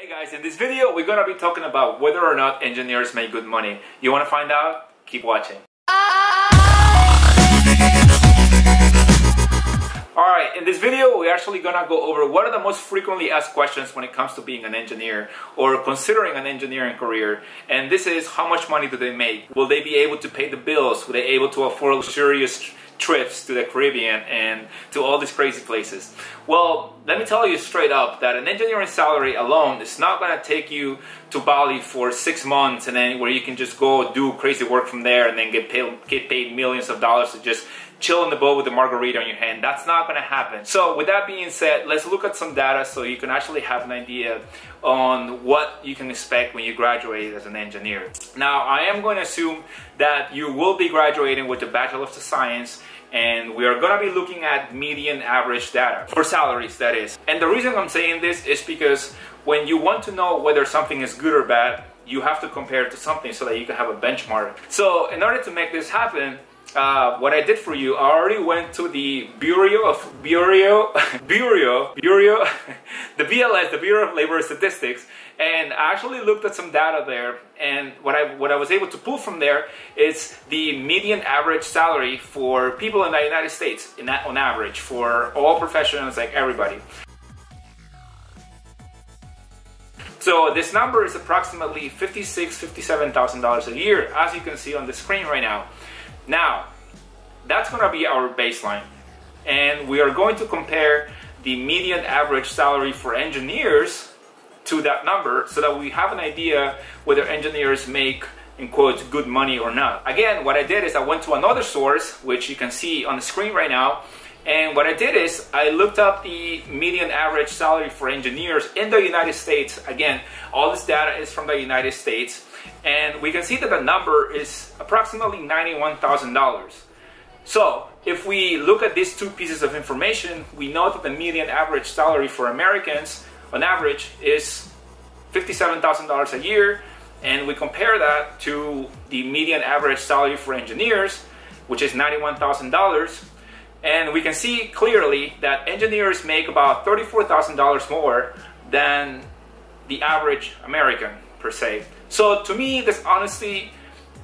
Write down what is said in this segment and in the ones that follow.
Hey guys, in this video we're gonna be talking about whether or not engineers make good money. You wanna find out? Keep watching. Alright, in this video we're actually gonna go over what are the most frequently asked questions when it comes to being an engineer or considering an engineering career. And this is how much money do they make? Will they be able to pay the bills? Will they be able to afford luxurious trips to the Caribbean and to all these crazy places. Well, let me tell you straight up that an engineering salary alone is not going to take you to Bali for six months and then where you can just go do crazy work from there and then get paid, get paid millions of dollars to just chill in the boat with a margarita on your hand. That's not to happen. So with that being said, let's look at some data so you can actually have an idea on what you can expect when you graduate as an engineer. Now, I am going to assume that you will be graduating with a Bachelor of Science and we are gonna be looking at median average data for salaries that is and the reason i'm saying this is because when you want to know whether something is good or bad you have to compare it to something so that you can have a benchmark so in order to make this happen uh, what I did for you, I already went to the Bureau of Bureau Bureau Bureau the BLS, the Bureau of Labor Statistics, and I actually looked at some data there. And what I what I was able to pull from there is the median average salary for people in the United States, in that, on average, for all professionals, like everybody. So this number is approximately fifty-six, fifty-seven thousand dollars a year, as you can see on the screen right now. Now, that's to be our baseline. And we are going to compare the median average salary for engineers to that number so that we have an idea whether engineers make in quotes good money or not. Again, what I did is I went to another source, which you can see on the screen right now, and what I did is I looked up the median average salary for engineers in the United States. Again, all this data is from the United States. And we can see that the number is approximately $91,000. So if we look at these two pieces of information, we know that the median average salary for Americans on average is $57,000 a year. And we compare that to the median average salary for engineers, which is $91,000. And we can see clearly that engineers make about $34,000 more than the average American per se. So to me, this honestly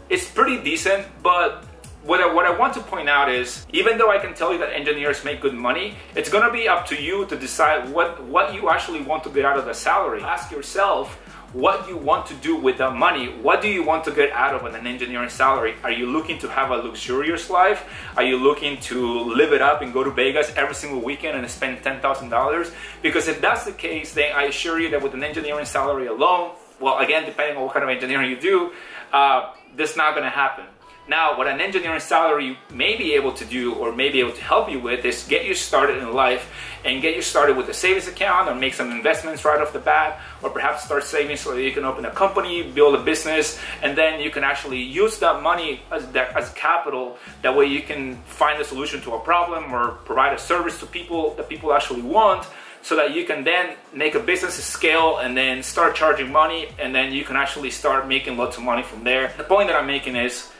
is pretty decent, but what I, what I want to point out is, even though I can tell you that engineers make good money, it's gonna be up to you to decide what, what you actually want to get out of the salary. Ask yourself, what you want to do with that money. What do you want to get out of an engineering salary? Are you looking to have a luxurious life? Are you looking to live it up and go to Vegas every single weekend and spend $10,000? Because if that's the case, then I assure you that with an engineering salary alone, well, again, depending on what kind of engineering you do, uh, this is not going to happen. Now, what an engineering salary may be able to do or may be able to help you with is get you started in life and get you started with a savings account or make some investments right off the bat or perhaps start saving so that you can open a company, build a business, and then you can actually use that money as, that, as capital. That way you can find a solution to a problem or provide a service to people that people actually want so that you can then make a business scale and then start charging money and then you can actually start making lots of money from there. The point that I'm making is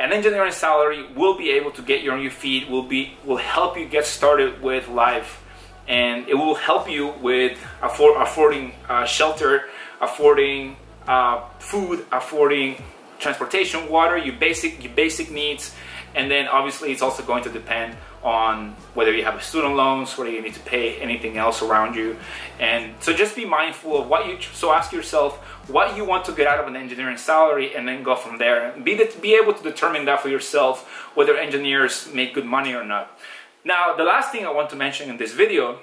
an engineering salary will be able to get you on your feet, will be will help you get started with life. And it will help you with afford, affording uh, shelter, affording uh, food, affording transportation, water, your basic your basic needs and then obviously it's also going to depend on whether you have student loans, whether you need to pay anything else around you. And so just be mindful of what you, so ask yourself what you want to get out of an engineering salary and then go from there. Be, be able to determine that for yourself, whether engineers make good money or not. Now, the last thing I want to mention in this video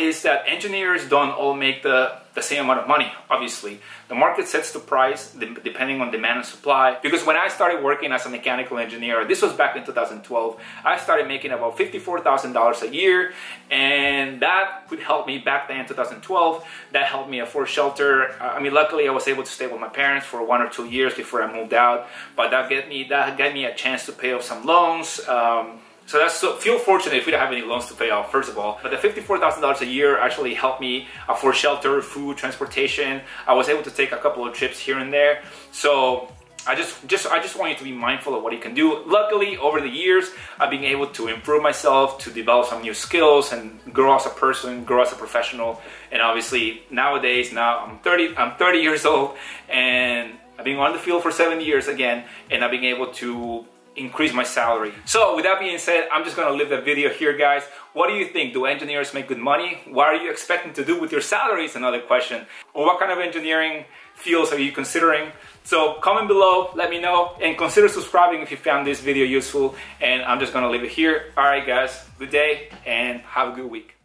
is that engineers don't all make the, the same amount of money, obviously. The market sets the price depending on demand and supply. Because when I started working as a mechanical engineer, this was back in 2012, I started making about $54,000 a year. And that would help me back then in 2012. That helped me afford shelter. I mean, luckily I was able to stay with my parents for one or two years before I moved out. But that gave me, that gave me a chance to pay off some loans. Um, so that's so feel fortunate if we don't have any loans to pay off, first of all. But the $54,000 a year actually helped me uh, for shelter, food, transportation. I was able to take a couple of trips here and there. So I just, just, I just want you to be mindful of what you can do. Luckily, over the years, I've been able to improve myself, to develop some new skills, and grow as a person, grow as a professional. And obviously, nowadays, now I'm 30, I'm 30 years old, and I've been on the field for seven years again, and I've been able to increase my salary. So with that being said, I'm just gonna leave the video here guys. What do you think? Do engineers make good money? What are you expecting to do with your salary is another question. Or what kind of engineering fields are you considering? So comment below, let me know, and consider subscribing if you found this video useful. And I'm just gonna leave it here. All right guys, good day and have a good week.